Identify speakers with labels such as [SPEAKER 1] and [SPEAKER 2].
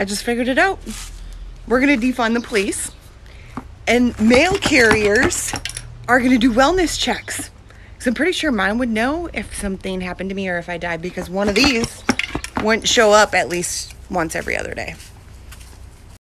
[SPEAKER 1] I just figured it out. We're going to defund the police, and mail carriers are going to do wellness checks. Because I'm pretty sure mine would know if something happened to me or if I died because one of these wouldn't show up at least once every other day.